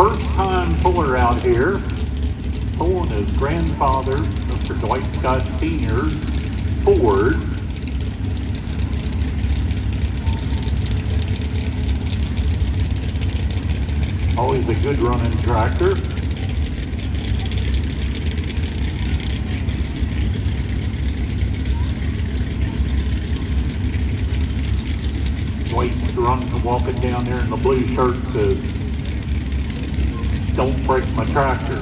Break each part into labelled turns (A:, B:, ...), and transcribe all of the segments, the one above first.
A: First time puller out here, pulling his grandfather, Mr. Dwight Scott Sr.'s Ford. Always a good running tractor. Dwight's running, walking down there in the blue shirt says, don't break my tractor.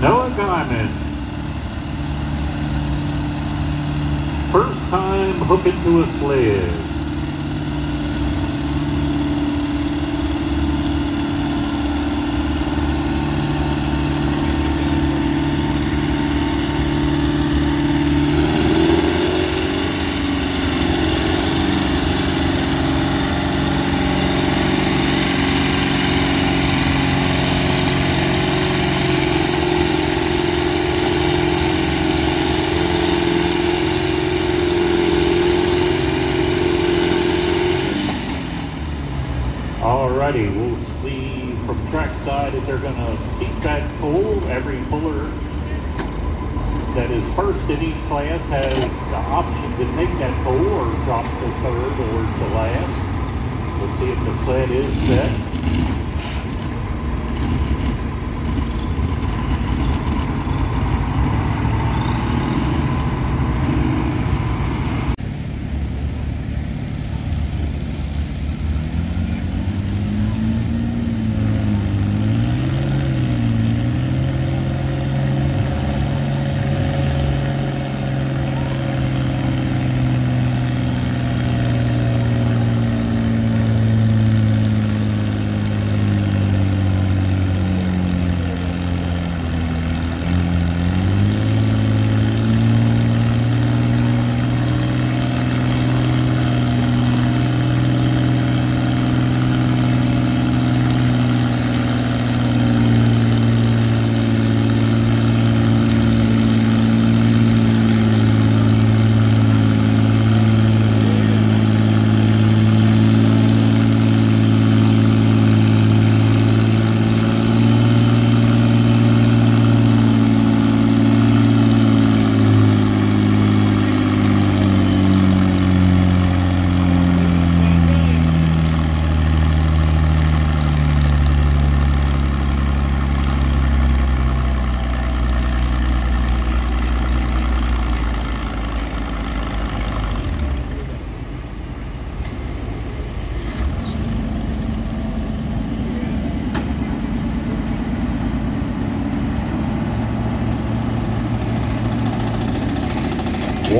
A: Noah Guyman. First time hooking to a sled. Alrighty, we'll see from trackside if they're gonna keep that pull. Every puller that is first in each class has the option to take that pull or drop to third or to last. Let's see if the sled is set.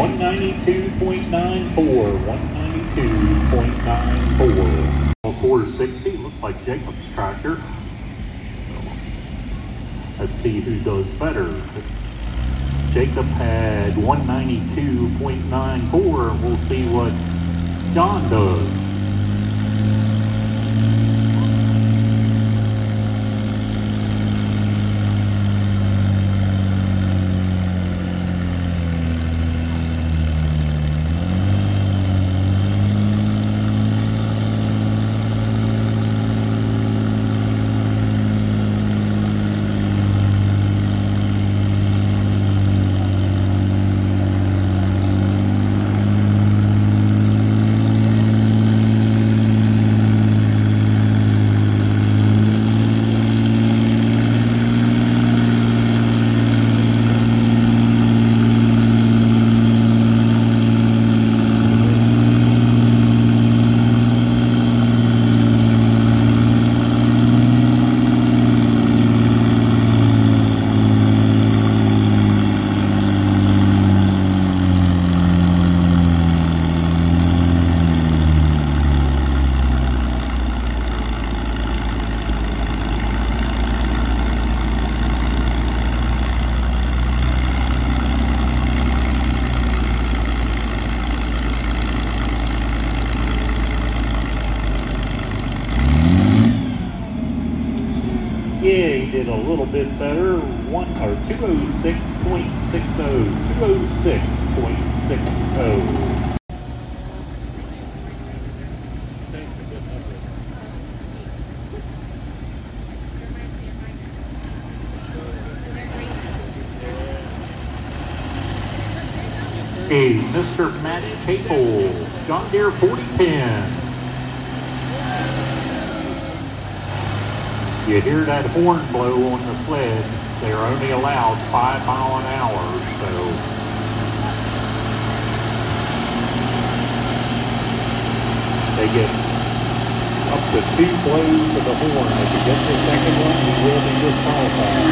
A: 192.94, 192.94. Quarter 60, looks like Jacob's tractor. Let's see who does better. Jacob had 192.94. We'll see what John does. Better. One or 206.60. 206.60. Hey, Mr. Matt Capel, John Deere 4010. You hear that horn blow on the sled, they're only allowed five mile an hour, so. They get up to two blows of the horn. If you get the second one, you will be disqualified.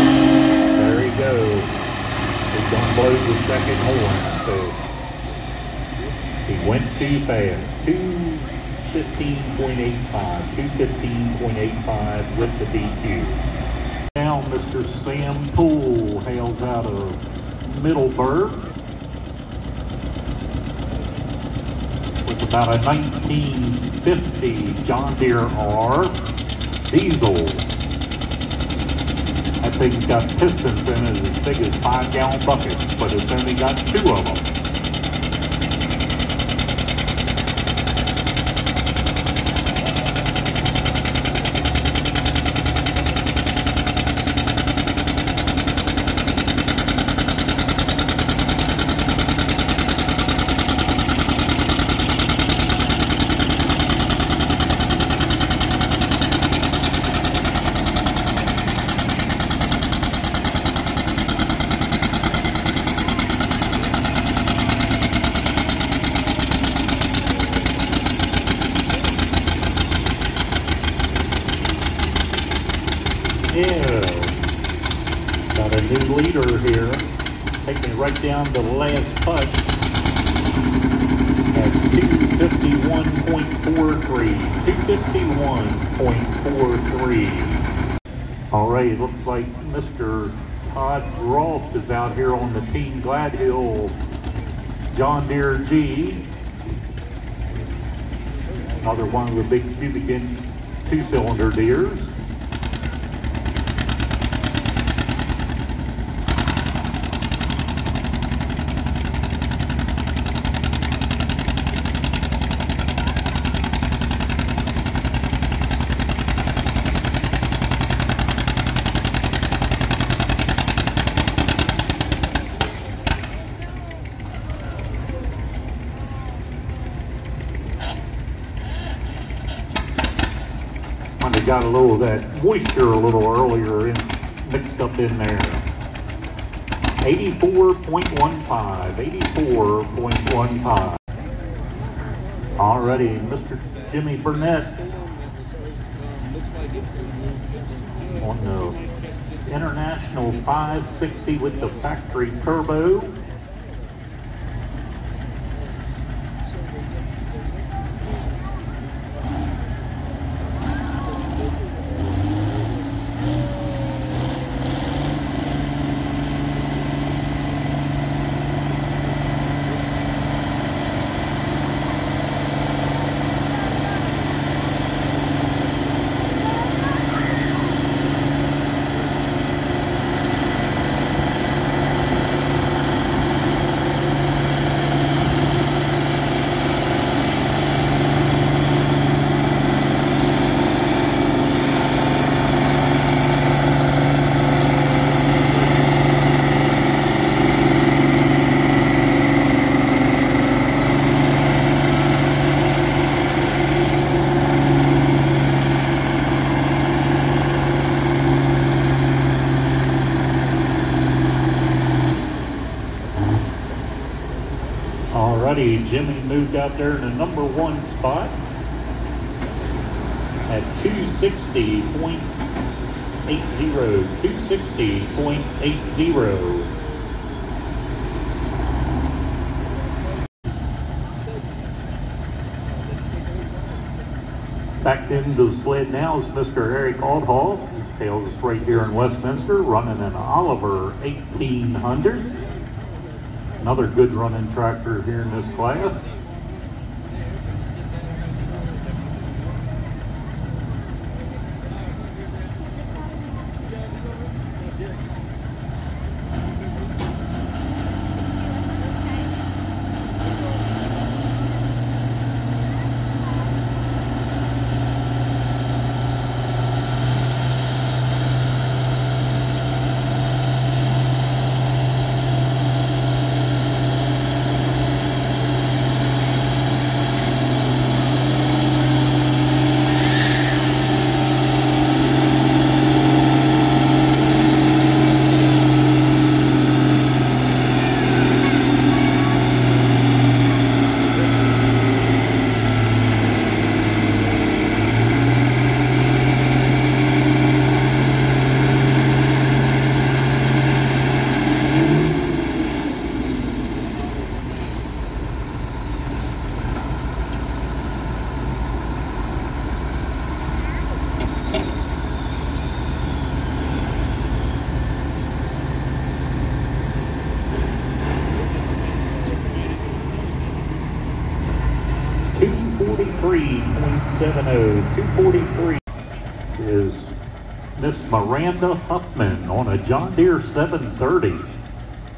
A: There you go. He's gonna blow the second horn, so. He went too fast. 215.85. 215.85 with the DQ. Now Mr. Sam Poole hails out of Middleburg with about a 1950 John Deere R diesel. That thing's got pistons in it as big as five gallon buckets, but it's only got two of them. Yeah. Got a new leader here. Take me right down the last putt at 251.43. 251.43. All right, it looks like Mr. Todd Rolfe is out here on the Team Gladhill John Deere G. Another one of the big cubic two-cylinder Deeres. Kind of got a little of that moisture a little earlier in, mixed up in there. 84.15, 84.15. Alrighty, Mr. Jimmy Burnett on the International 560 with the factory turbo. Alrighty, Jimmy moved out there in the number one spot at 260.80. 260.80. Back into the sled now is Mr. Eric Aldhall. He tails us right here in Westminster, running an Oliver 1800. Another good running tractor here in this class. 243.70. 243 is Miss Miranda Huffman on a John Deere 730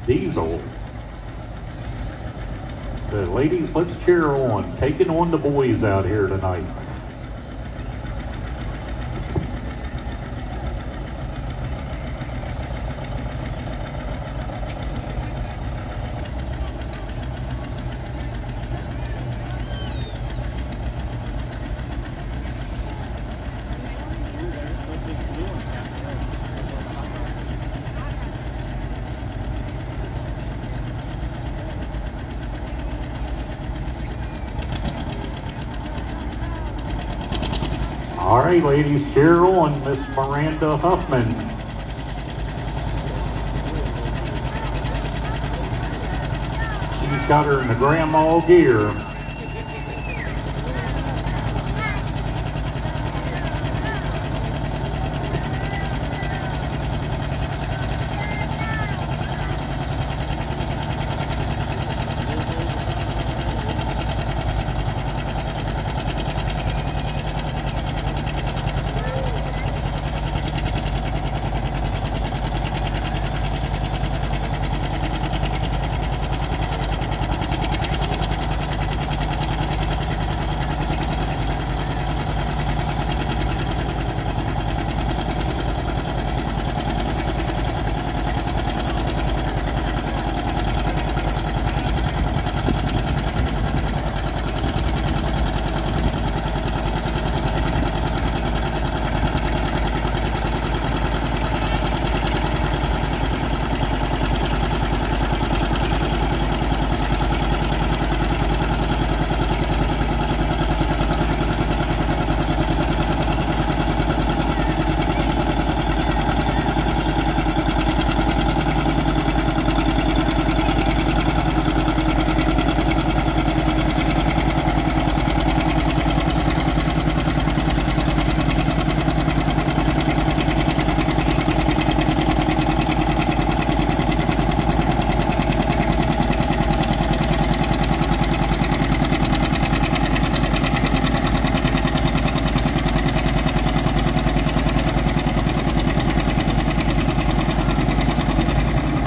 A: diesel. So ladies, let's cheer on. Taking on the boys out here tonight. All right, ladies, cheer on Miss Miranda Huffman. She's got her in the grandma gear.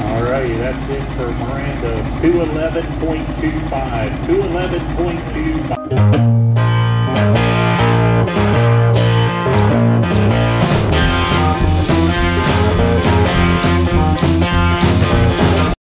A: All righty, that's it for Miranda. 211.25. 211.25.